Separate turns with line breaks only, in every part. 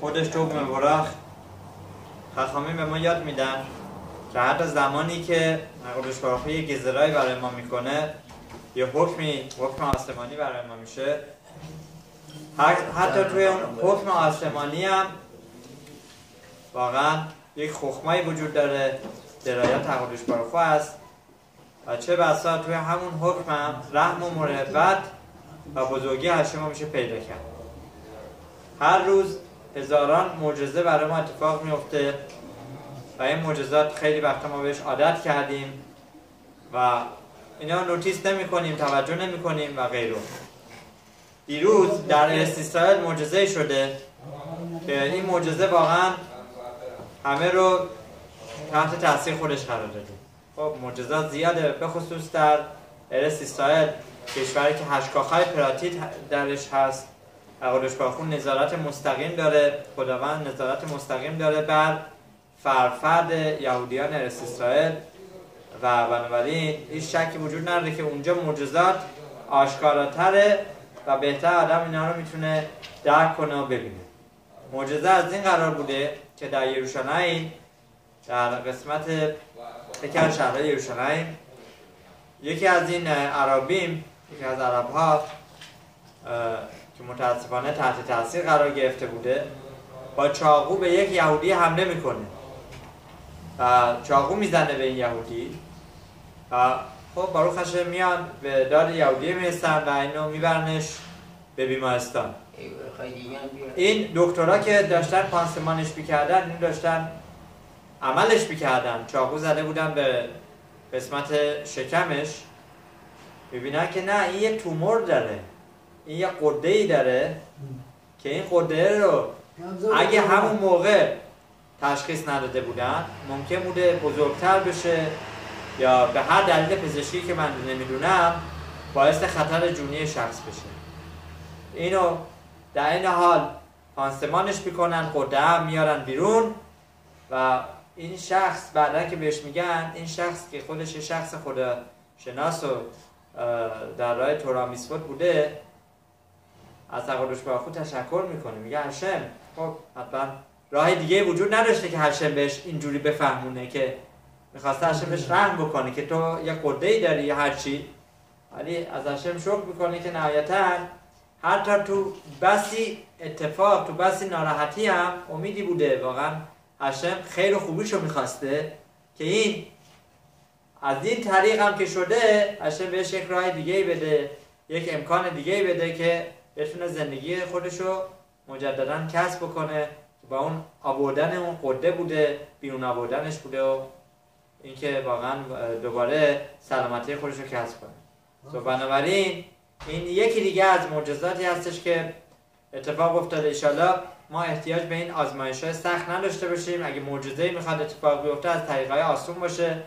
خودش تو مبارخ خخامی به ما یاد میدن. که حتی زمانی که قدش بارخی یه گزرایی برای ما می‌کنه یه حکمی حکم آسمانی برای ما میشه. حتی توی اون حکم آسمانی هم واقعا یک خخمایی وجود داره. درایت تقدش بارخو است. و چه بسا توی همون حکم هم رحم و مرحبت و بزرگی ما میشه پیدا کرد. هر روز هزاران معجزه برای ما اتفاق میفته و این معجزات خیلی وقت ما بهش عادت کردیم و اینا نوتیس نمی کنیم توجه نمی کنیم و غیره. دیروز در اسرائیل معجزه شده که این معجزه واقعا همه رو تحت تاثیر خودش قرار داده. خب معجزات زیاده به خصوص در ارس اسرائیل کشوری که هشکاخهای پراتیت درش هست. اقلش باخون نظارت مستقیم داره خداوند نظارت مستقیم داره بر فرفرد یهودیان ارس اسرائیل. و بنابراین هیچ شکی وجود نداره که اونجا معجزات آشکاراتره و بهتر آدم اینا رو می‌تونه درک کنه و ببینه. معجزه از این قرار بوده که در یروشلایم در قسمت یکی از شهرهای یکی از این عربیم یکی از عرب ها که متاسفانه تحت تاثیر قرار گرفته بوده با چاقو به یک یهودی حمله می‌کنه. و چاقو می‌زنه به این یهودی. و خب باروخش میان به دار یهودی می‌رسن و اینو میبرنش به بیمارستان. این دکترها که داشتن پانسمانش می‌کردن این داشتن عملش می‌کردن. چاقو زده بودن به قسمت شکمش. ببینن که نه این یه تومور داره. این یه قده ای داره که این قده رو اگه همون موقع تشخیص نداده بودن ممکن بوده بزرگتر بشه یا به هر دلیل پزشکی که من نمی‌دونم باعث خطر جونی شخص بشه. اینو در این حال پانسمانش می‌کنن قده هم میارن بیرون و این شخص بعدا که بهش میگن این شخص که خودش شخص خدا شناس و در راه تورامیسفوت بوده از با خود تشکر می‌کنه. میگه هشم. خب حتما راه دیگه وجود نداشته که هشم بهش اینجوری بفهمونه که می‌خواسته هشم بهش رحم بکنه که تو یه قده ای داری یا هرچی. ولی از هشم شکر می‌کنه که نهایتا حتی تو بسی اتفاق تو بسی ناراحتی هم امیدی بوده. واقعا هشم خیر و خوبیشو می‌خواسته که این از این طریق هم که شده هشم بهش یک راه دیگه بده یک امکان دیگه بده که بتونه زندگی خودشو مجددا کسب بکنه با اون آوردن اون قده بوده بیرون آوردنش بوده و اینکه واقعا دوباره سلامتی خودشو کسب کنه. تو بنابراین این یکی دیگه از معجزاتی هستش که اتفاق افتاده. ایشالا ما احتیاج به این آزمایش های سخت نداشته باشیم. اگه معجزه می‌خواد اتفاق بیفته از طریق های آسون باشه.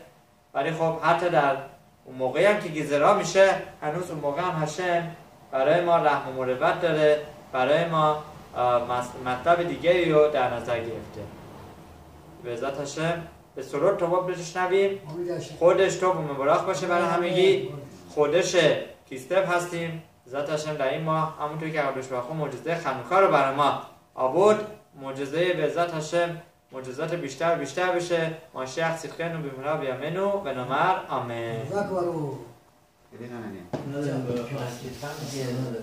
ولی خب حتی در اون موقعی هم که گیزرا میشه هنوز اون موقع هم هشم برای ما رحم و مروت داره برای ما مطلب دیگه رو در نظر گرفته. به ذات هشم به سرور توباب بشنویم خودش توب و مبارک باشه برای همگی. خودش کیستف هستیم. ذات هشم در این ماه همونطور که قبلش بخون معجزه خنوکا رو برای ما آورد. معجزه به ذات هشم معجزات بیشتر بیشتر بشه. ما شخص سیخن و بیمنا بیامنو. به نمر آمین.
给
你看看你。那个，